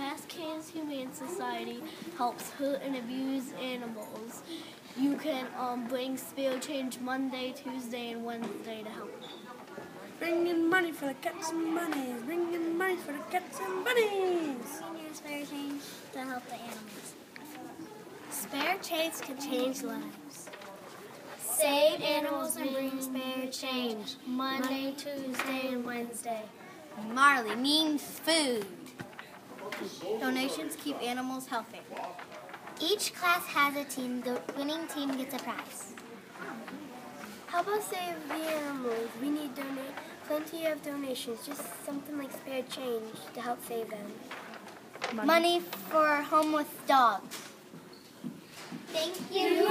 Mass Canes Humane Society helps hurt and abuse animals. You can um, bring Spare Change Monday, Tuesday, and Wednesday to help. Bring in money for the cats and bunnies. Bring in money for the cats and bunnies. Bring spare change to help the animals. Spare change can change lives. Save animals and bring spare change. Monday, Tuesday, and Wednesday. Marley means food. Donations keep animals healthy. Each class has a team. The winning team gets a prize. Help us save the animals. We need donate plenty of donations, just something like spare change to help save them. Money, Money for homeless dogs. Thank you for helping us.